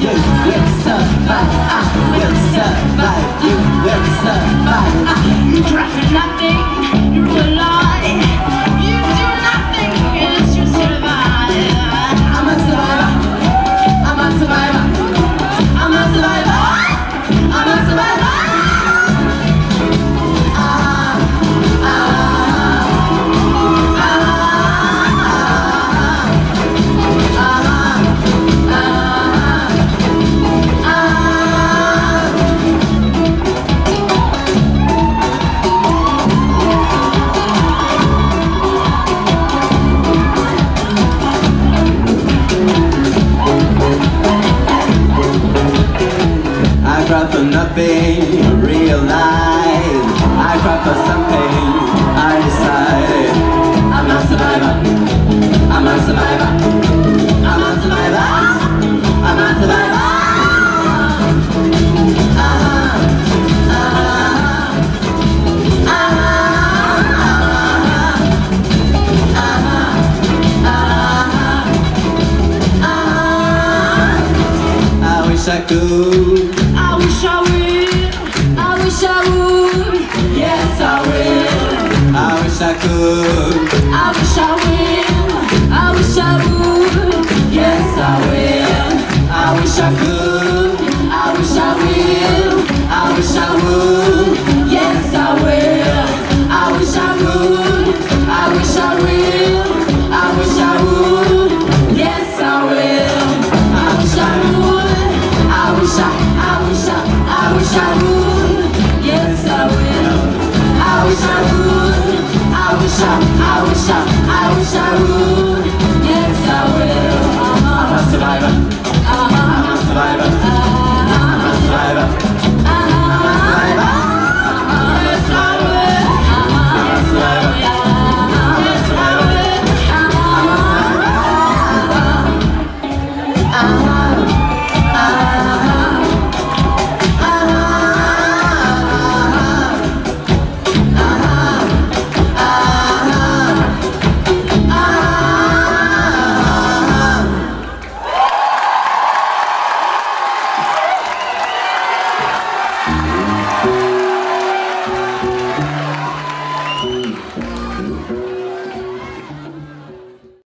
you will survive, I will survive, you will survive. You try for nothing, you cried for nothing, realize I cried for something, I decided I'm a survivor, I'm a survivor, I'm a survivor, I'm a survivor. I wish I could. I wish I will, I wish I would, yes I will. I wish I could. I wish I will, I wish I would. yes I will. I wish I would, I wish I will, I wish I would. yes I will. I wish I would, I wish I, I wish I, I wish I would, will.